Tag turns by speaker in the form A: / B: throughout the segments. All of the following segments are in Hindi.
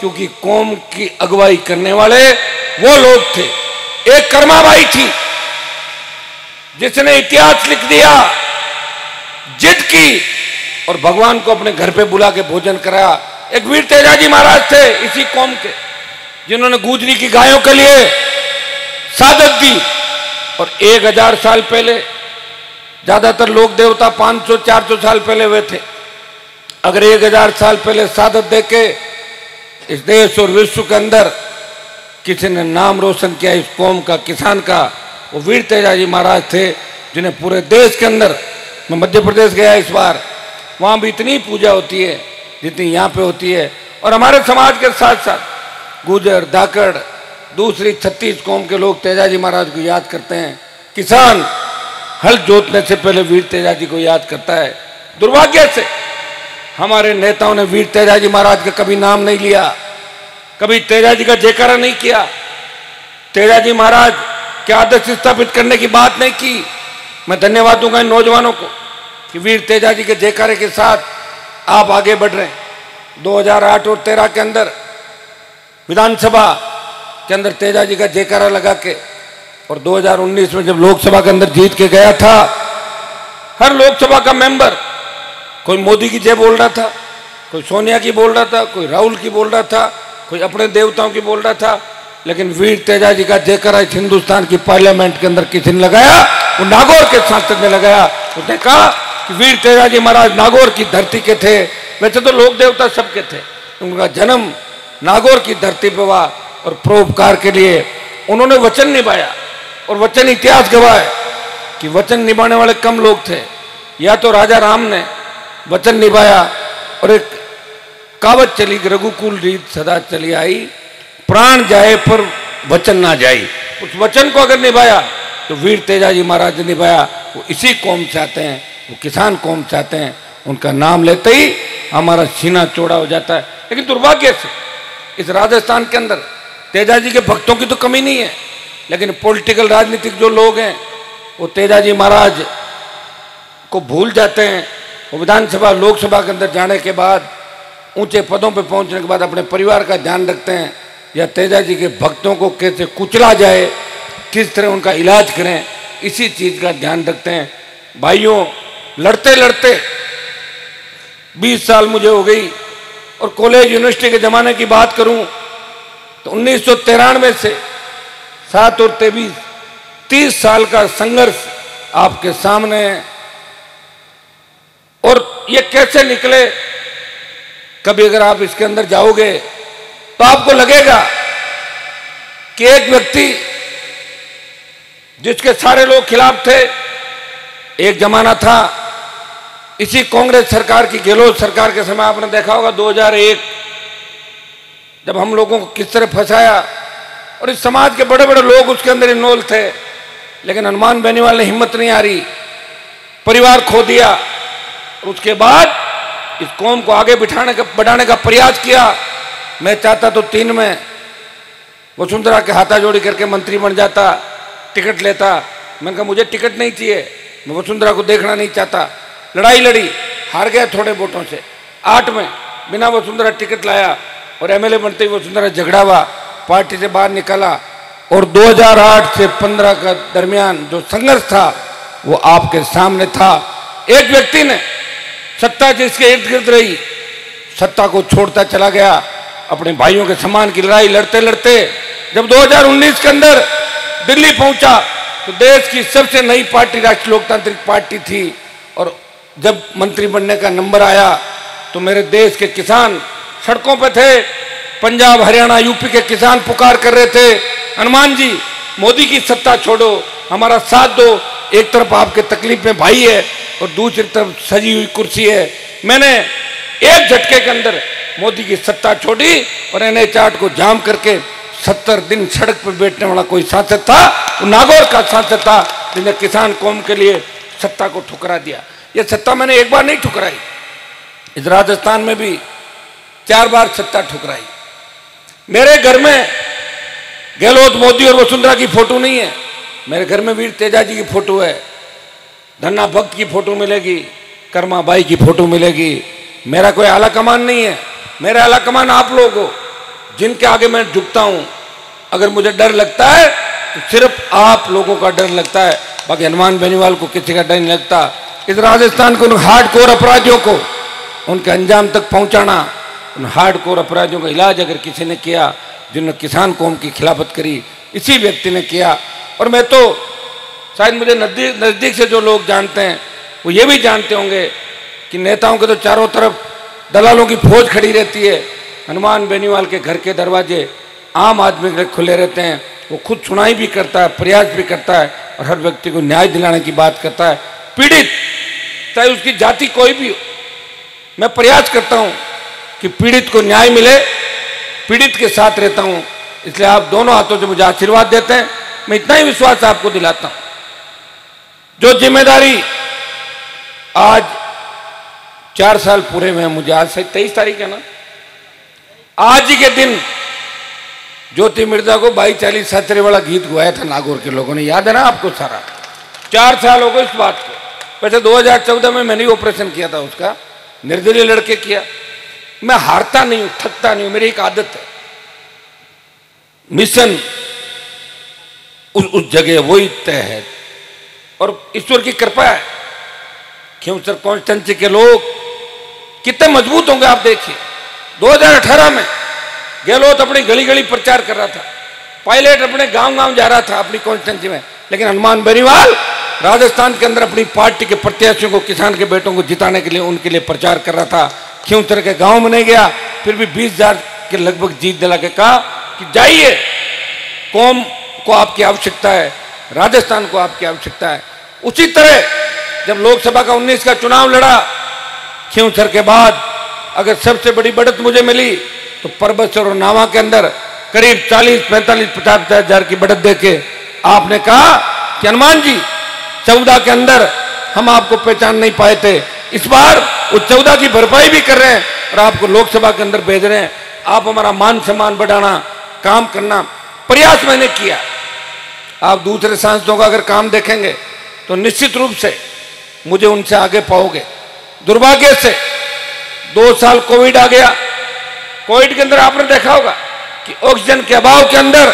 A: क्योंकि कौम की अगुवाई करने वाले वो लोग थे। एक कर्माबाई थी, जिसने इतिहास लिख दिया, जिद की और भगवान को अपने घर पे बुला के भोजन कराया। एक वीर तेजाजी महाराज थे इसी कौम के, जिन्होंने गुजरी की गायों के लिए सादत दी। और एक हज़ार साल पहले, ज़्यादातर लोग देवता 500 400 साल पहले हुए थे। अगर एक हज़ार साल पहले सादत दे के इस देश और विश्व के अंदर किसी ने नाम रोशन किया, इस कौम का, किसान का, वो वीर तेजाजी महाराज थे, जिन्हें पूरे देश के अंदर, मैं मध्य प्रदेश गया इस बार, वहाँ भी इतनी पूजा होती है, जितनी यहाँ पे होती है। और हमारे समाज के साथ साथ गुजर, दाकड़, दूसरी छत्तीस कौम के लोग तेजाजी महाराज को याद करते हैं। किसान हल जोतने से पहले वीर तेजाजी को याद करता है। दुर्भाग्य से हमारे नेताओं ने वीर तेजाजी महाराज का कभी नाम नहीं लिया, कभी तेजाजी का जयकारा नहीं किया। तेजाजी महाराज के आदर्श स्थापित करने की बात नहीं की। मैं धन्यवाद दूँगा इन नौजवानों को कि वीर तेजाजी के जयकारे के साथ आप आगे बढ़ रहे हैं। 2008 और 13 के अंदर, विधानसभा के अंदर तेजाजी का जयकारा लगा के और 2019 में जब लोकसभा के अंदर जीत के गया था, हर लोकसभा का मेंबर कोई मोदी की जय बोल रहा था, कोई सोनिया की बोल रहा था, कोई राहुल की बोल रहा था, कोई अपने देवताओं की बोल रहा था, लेकिन वीर तेजा जी का जयकर इस हिंदुस्तान की पार्लियामेंट के अंदर किसी ने लगाया, वो नागौर के सांसद ने लगाया। उसने कहा कि वीर तेजा जी महाराज नागौर की धरती के थे, वैसे तो लोक देवता सबके थे, उनका जन्म नागौर की धरती पर हुआ और परोपकार के लिए उन्होंने वचन निभाया और वचन इतिहास गवाए कि वचन निभाने वाले कम लोग थे। या तो राजा राम ने वचन निभाया और एक कावत चली, रघुकुल रीत सदा चली आई। प्राण जाए पर वचन ना जाए उस वचन को अगर निभाया तो वीर तेजाजी महाराज ने निभाया। वो इसी कौम से आते हैं, वो किसान कौम से आते हैं, उनका नाम लेते ही हमारा सीना चौड़ा हो जाता है। लेकिन दुर्भाग्य से, इस राजस्थान के अंदर तेजाजी के भक्तों की तो कमी नहीं है, लेकिन पॉलिटिकल राजनीतिक जो लोग हैं, वो तेजाजी महाराज को भूल जाते हैं वो विधानसभा, लोकसभा के अंदर जाने के बाद, ऊँचे पदों पर पहुँचने के बाद अपने परिवार का ध्यान रखते हैं, या तेजा जी के भक्तों को कैसे कुचला जाए, किस तरह उनका इलाज करें, इसी चीज़ का ध्यान रखते हैं। भाइयों, लड़ते लड़ते 20 साल मुझे हो गई, और कॉलेज, यूनिवर्सिटी के ज़माने की बात करूँ तो उन्नीस सौ तिरानवे से सात और तेईस, तीस साल का संघर्ष आपके सामने है। और ये कैसे निकले? कभी अगर आप इसके अंदर जाओगे तो आपको लगेगा कि एक व्यक्ति जिसके सारे लोग खिलाफ थे, एक जमाना था, इसी कांग्रेस सरकार की गहलोत सरकार के समय आपने देखा होगा 2001 जब हम लोगों को किस तरह फंसाया, और इस समाज के बड़े बड़े लोग उसके अंदर इन्वॉल्व थे, लेकिन हनुमान बेनीवाल ने हिम्मत नहीं आ रही परिवार खो दिया और उसके बाद इस कौम को आगे बिठाने का, बढ़ाने का प्रयास किया। मैं चाहता तो तीन में वसुंधरा के हाथा जोड़ी करके मंत्री बन जाता, टिकट लेता। मैंने कहा, मुझे टिकट नहीं चाहिए। मैं वसुंधरा को देखना नहीं चाहता। लड़ाई लड़ी, हार गया थोड़े वोटों से। आठ में बिना वसुंधरा टिकट लाया और एमएलए बनते ही वसुंधरा झगड़ा हुआ, पार्टी से बाहर निकाला। और 2008 से 15 का दरमियान जो संघर्ष था, वो आपके सामने था। एक व्यक्ति ने सत्ता जिसके इर्द गिर्द रही, सत्ता को छोड़ता चला गया, अपने भाइयों के सम्मान की लड़ाई लड़ते लड़ते, जब 2019 के अंदर दिल्ली पहुँचा तो देश की सबसे नई पार्टी, राष्ट्रीय लोकतांत्रिक पार्टी थी, और जब मंत्री बनने का नंबर आया तो मेरे देश के किसान सड़कों पर थे, पंजाब, हरियाणा, यूपी के किसान पुकार कर रहे थे, हनुमान जी, मोदी की सत्ता छोड़ो, हमारा साथ दो, एक तरफ़ आपके तकलीफ़ में भाई है और दूसरी तरफ़ सजी हुई कुर्सी है। मैंने एक झटके के अंदर मोदी की सत्ता छोड़ी और एन को जाम करके सत्तर दिन सड़क पर बैठने वाला कोई सांसद था, वो नागौर का सांसद था जिसने किसान कौम के लिए सत्ता को ठुकरा दिया। ये सत्ता मैंने एक बार नहीं ठुकराई, इस राजस्थान में भी चार बार सत्ता ठुकराई। मेरे घर में गहलोत मोदी और वसुंधरा की फ़ोटो नहीं है, मेरे घर में वीर तेजा जी की फ़ोटो है। धन्ना भक्त की फ़ोटो मिलेगी, कर्मा बाई की फ़ोटो मिलेगी। मेरा कोई आला कमान नहीं है। मेरा आला कमान आप लोग हो, जिनके आगे मैं झुकता हूँ। अगर मुझे डर लगता है तो सिर्फ़ आप लोगों का डर लगता है। बाकी हनुमान बेनीवाल को किसी का डर नहीं लगता। इस राजस्थान को उन हार्ड कोर अपराधियों को, उनके अंजाम तक पहुंचाना, उन हार्ड कोर अपराधियों का इलाज अगर किसी ने किया, जिन्होंने किसान कौम की खिलाफत करी, इसी व्यक्ति ने किया। और मैं तो शायद मुझे नज़दीक नज़दीक से जो लोग जानते हैं, वो ये भी जानते होंगे कि नेताओं के तो चारों तरफ़ दलालों की फौज खड़ी रहती है। हनुमान बेनीवाल के घर के दरवाजे आम आदमी के खुले रहते हैं। वो खुद सुनाई भी करता है, प्रयास भी करता है और हर व्यक्ति को न्याय दिलाने की बात करता है। पीड़ित, चाहे उसकी जाति कोई भी हो, मैं प्रयास करता हूँ कि पीड़ित को न्याय मिले, पीड़ित के साथ रहता हूँ। इसलिए आप दोनों हाथों से मुझे आशीर्वाद देते हैं। मैं इतना ही विश्वास आपको दिलाता हूँ। जो ज़िम्मेदारी आज चार साल पूरे हुए मुझे आज से तेईस तारीख है ना? आज ही के दिन ज्योति मिर्ज़ा को बाई चालीस सतरे वाला गीत गुआया था नागौर के लोगों ने, याद है ना आपको सारा? चार साल हो गए इस बात को। वैसे 2014 में मैंने ऑपरेशन किया था उसका, निर्दलीय लड़के किया। मैं हारता नहीं हूँ, थकता नहीं हूँ, मेरी एक आदत है। मिशन उस उस जगह वही तय है। और ईश्वर की कृपा है क्यों सर कॉन्स्टेंसी के लोग कितने मज़बूत होंगे, आप देखिए। 2018 में गहलोत अपनी गली गली प्रचार कर रहा था। पायलट अपने गाँव गाँव जा रहा था अपनी कॉन्स्टेंसी में। लेकिन हनुमान बेनीवाल राजस्थान के अंदर अपनी पार्टी के प्रत्याशियों को, किसान के बेटों को जिताने के लिए, उनके लिए प्रचार कर रहा था। क्यों तरह के गाँव में नहीं गया, फिर भी बीस हज़ार के लगभग जीत दिला के कहा कि जाइए, कौम को आपकी आवश्यकता है। राजस्थान को आपकी आवश्यकता है। उसी तरह जब लोकसभा का 19 का चुनाव लड़ा क्यों के बाद अगर सबसे बड़ी बढ़त मुझे मिली तो परबत और नावा के अंदर करीब 40 पैंतालीस, पचास पचास हज़ार की बढ़त देके आपने कहा कि हनुमान जी, चौदह के अंदर हम आपको पहचान नहीं पाए थे। इस बार वो चौदह की भरपाई भी कर रहे हैं और आपको लोकसभा के अंदर भेज रहे हैं। आप हमारा मान सम्मान बढ़ाना, काम करना प्रयास मैंने किया। आप दूसरे सांसदों का अगर काम देखेंगे तो निश्चित रूप से मुझे उनसे आगे पाओगे। दुर्भाग्य से दो साल कोविड आ गया। कोविड के अंदर आपने देखा होगा कि ऑक्सीजन के अभाव के अंदर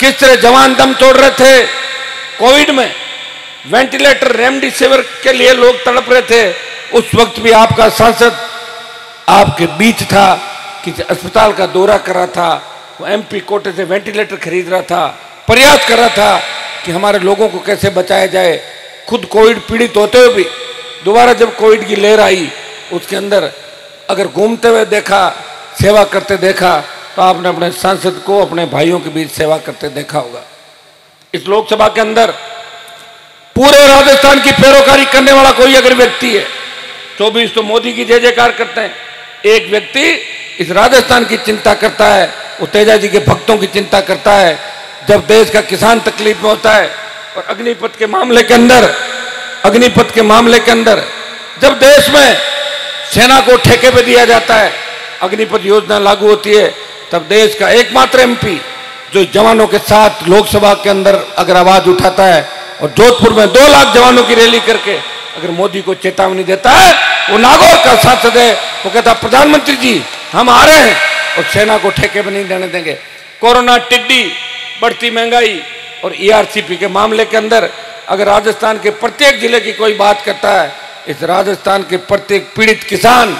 A: किस तरह जवान दम तोड़ रहे थे। कोविड में वेंटिलेटर रेमडेसिविर के लिए लोग तड़प रहे थे। उस वक्त भी आपका सांसद आपके बीच था, किसी अस्पताल का दौरा कर रहा था, वो एमपी कोटे से वेंटिलेटर खरीद रहा था। प्रयास कर रहा था कि हमारे लोगों को कैसे बचाया जाए। खुद कोविड पीड़ित होते हुए भी, दोबारा जब कोविड की लहर आई, उसके अंदर अगर घूमते हुए देखा, सेवा करते देखा तो आपने अपने सांसद को, अपने भाइयों के बीच सेवा करते देखा होगा। इस लोकसभा के अंदर पूरे राजस्थान की पैरोकारी करने वाला कोई अगर व्यक्ति है, चौबीस तो मोदी की जय जयकार करते हैं। एक व्यक्ति इस राजस्थान की चिंता करता है, वो तेजा जी के भक्तों की चिंता करता है जब देश का किसान तकलीफ़ में होता है और अग्निपथ के मामले के अंदर, अग्निपथ के मामले के अंदर, जब देश में सेना को ठेके पे दिया जाता है, अग्निपथ योजना लागू होती है, तब देश का एकमात्र एमपी जो जवानों के साथ लोकसभा के अंदर अगर आवाज़ उठाता है और जोधपुर में दो लाख जवानों की रैली करके अगर मोदी को चेतावनी देता है, वो नागौर का सांसद है, वो कहता प्रधानमंत्री जी, हम आ रहे हैं और सेना को ठेके में नहीं देने देंगे। कोरोना टिड्डी बढ़ती महँगाई और ईआरसीपी e के मामले के अंदर अगर राजस्थान के प्रत्येक ज़िले की कोई बात करता है, इस राजस्थान के प्रत्येक पीड़ित किसान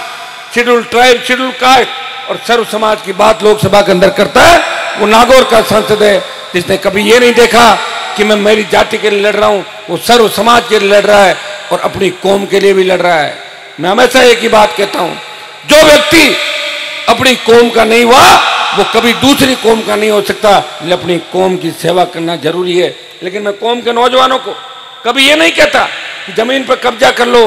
A: शेड्यूल ट्राइब शेड्यूल कास्ट और सर्व समाज की बात लोकसभा के अंदर करता है, वो नागौर का सांसद है, जिसने कभी ये नहीं देखा कि मैं मेरी जाति के लिए लड़ रहा हूँ, वो सर्व समाज के लिए लड़ रहा है और अपनी कौम के लिए भी लड़ रहा है। मैं हमेशा एक ही बात कहता हूँ, जो व्यक्ति अपनी कौम का नहीं हुआ वो कभी दूसरी कौम का नहीं हो सकता। लेकिन अपनी कौम की सेवा करना ज़रूरी है। लेकिन मैं कौम के नौजवानों को कभी ये नहीं कहता कि ज़मीन पर कब्जा कर लो,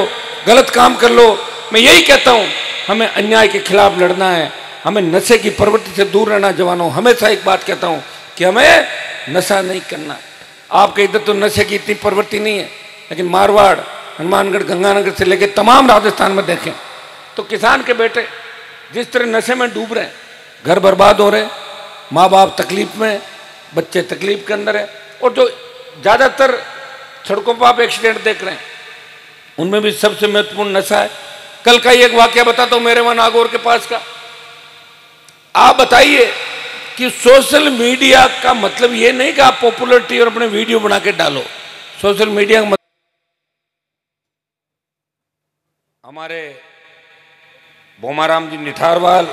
A: गलत काम कर लो। मैं यही कहता हूँ, हमें अन्याय के खिलाफ लड़ना है। हमें नशे की प्रवृत्ति से दूर रहना जवानों। हमेशा एक बात कहता हूँ कि हमें नशा नहीं करना। आपके इधर तो नशे की इतनी प्रवृत्ति नहीं है। लेकिन मारवाड़, हनुमानगढ़, गंगानगर से लेकर तमाम राजस्थान में देखें तो किसान के बेटे, जिस तरह नशे में डूब रहे हैं घर बर्बाद हो रहे माँ बाप तकलीफ़ में बच्चे तकलीफ़ के अंदर है, और जो ज़्यादातर सड़कों पर आप एक्सीडेंट देख रहे हैं, उनमें भी सबसे महत्वपूर्ण नशा है। कल का एक वाक्य बताता हूँ मेरे वहाँ नागौर के पास का। आप बताइए कि सोशल मीडिया का मतलब ये नहीं कि आप पॉपुलरिटी और अपने वीडियो बना के डालो। सोशल मीडिया का मतलब हमारे भोमाराम जी निठारवाल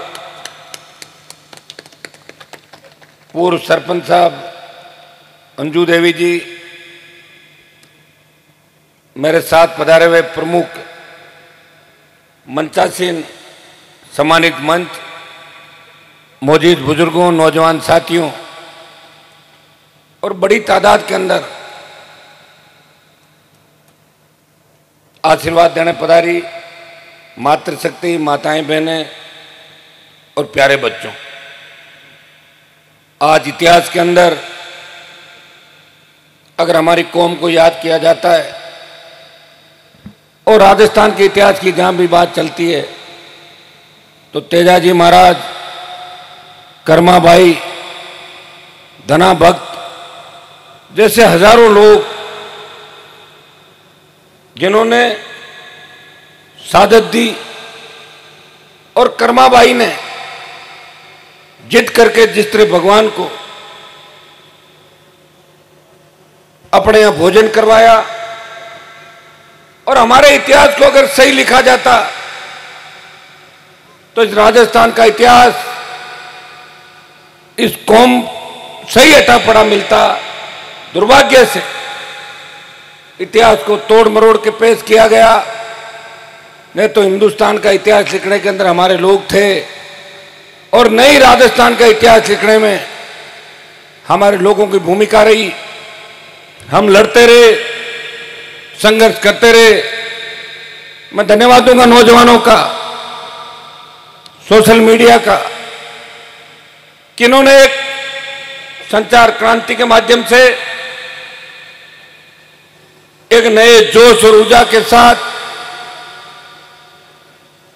A: पूर्व सरपंच साहब, अंजू देवी जी, मेरे साथ पधारे हुए प्रमुख मंचासीन सम्मानित मंच, मौजूद बुज़ुर्गों, नौजवान साथियों और बड़ी तादाद के अंदर आशीर्वाद देने पधारी मातृशक्ति, माताएँ, बहनें और प्यारे बच्चों। आज इतिहास के अंदर अगर हमारी कौम को याद किया जाता है और राजस्थान के इतिहास की जहाँ भी बात चलती है तो तेजाजी महाराज कर्माबाई धना भक्त, जैसे हज़ारों लोग जिन्होंने सादत दी और कर्माबाई ने जिद करके जिस तरह भगवान को अपने यहाँ भोजन करवाया, और हमारे इतिहास को अगर सही लिखा जाता तो इस राजस्थान का इतिहास, इस कौम सही हटा पड़ा मिलता, दुर्भाग्य से इतिहास को तोड़ मरोड़ के पेश किया गया। नहीं तो हिंदुस्तान का इतिहास लिखने के अंदर हमारे लोग थे। और नई राजस्थान का इतिहास लिखने में हमारे लोगों की भूमिका रही। हम लड़ते रहे, संघर्ष करते रहे। मैं धन्यवाद दूँगा नौजवानों का, सोशल मीडिया का, कि इन्होंने एक संचार क्रांति के माध्यम से एक नए जोश और ऊर्जा के साथ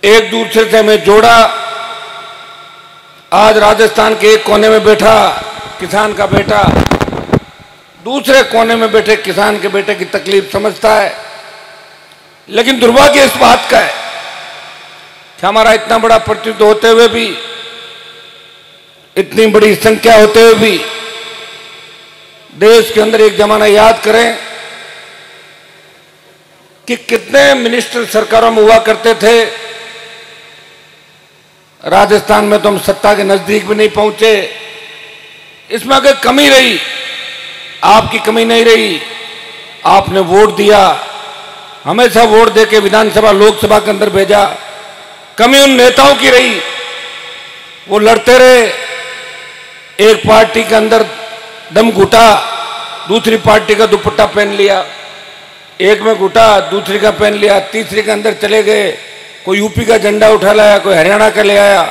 A: एक दूसरे से हमें जोड़ा। आज राजस्थान के एक कोने में बैठा किसान का बेटा, दूसरे कोने में बैठे किसान के बेटे की तकलीफ़ समझता है, लेकिन दुर्भाग्य इस बात का है कि हमारा इतना बड़ा प्रतिनिधित्व होते हुए भी, इतनी बड़ी संख्या होते हुए भी, देश के अंदर एक जमाना याद करें कि कितने मिनिस्टर सरकारों में हुआ करते थे राजस्थान में तो हम सत्ता के नज़दीक भी नहीं पहुँचे। इसमें अगर कमी रही, आपकी कमी नहीं रही, आपने वोट दिया, हमेशा वोट देके विधानसभा, लोकसभा के अंदर भेजा। कमी उन नेताओं की रही, वो लड़ते रहे, एक पार्टी के अंदर दम घुटा, दूसरी पार्टी का दुपट्टा पहन लिया, एक में घुटा, दूसरी का पहन लिया, तीसरी के अंदर चले गए। कोई यूपी का झंडा उठा लाया, कोई हरियाणा का ले आया,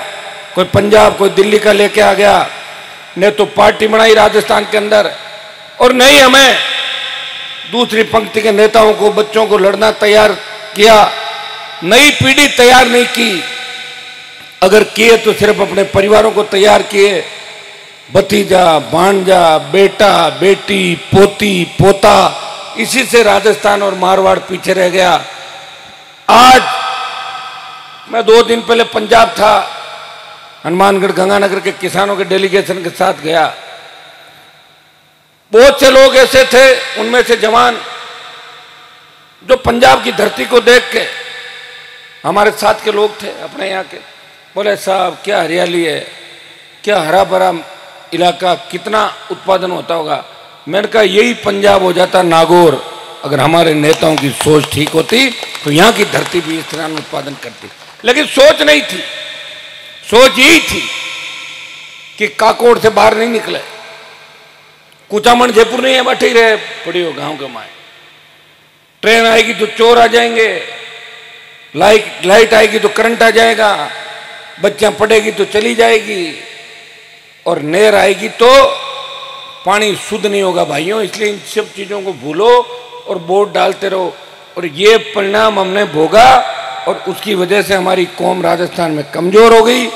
A: कोई पंजाब, कोई दिल्ली का लेके आ गया, ने तो पार्टी बनाई राजस्थान के अंदर, और नहीं हमें दूसरी पंक्ति के नेताओं को, बच्चों को लड़ना तैयार किया, नई पीढ़ी तैयार नहीं की। अगर किए तो सिर्फ़ अपने परिवारों को तैयार किए। भतीजा, भांजा, बेटा, बेटी, पोती, पोता, इसी से राजस्थान और मारवाड़ पीछे रह गया। आज मैं दो दिन पहले पंजाब था, हनुमानगढ़, गंगानगर के किसानों के डेलीगेशन के साथ गया। बहुत से लोग ऐसे थे, उनमें से जवान जो पंजाब की धरती को देख के हमारे साथ के लोग थे, अपने यहाँ के। बोले, साहब, क्या हरियाली है, क्या हरा भरा इलाका, कितना उत्पादन होता होगा? मैंने कहा, यही पंजाब हो जाता नागौर, अगर हमारे नेताओं की सोच ठीक होती तो यहाँ की धरती भी इस तरह उत्पादन करती। लेकिन सोच नहीं थी। सोच यही थी कि काकोड़ से बाहर नहीं निकले। कुचामन जयपुर नहीं है, बैठे ही रहे पड़ी हो गाँव के माए ट्रेन आएगी तो चोर आ जाएँगे, लाइट लाइट आएगी तो करंट आ जाएगा, बच्चियाँ पड़ेगी तो चली जाएगी, और नेर आएगी तो पानी शुद्ध नहीं होगा। भाइयों, इसलिए इन सब चीज़ों को भूलो और बोर्ड डालते रहो, और ये परिणाम हमने भोगा और उसकी वजह से हमारी कौम राजस्थान में कमज़ोर हो गई।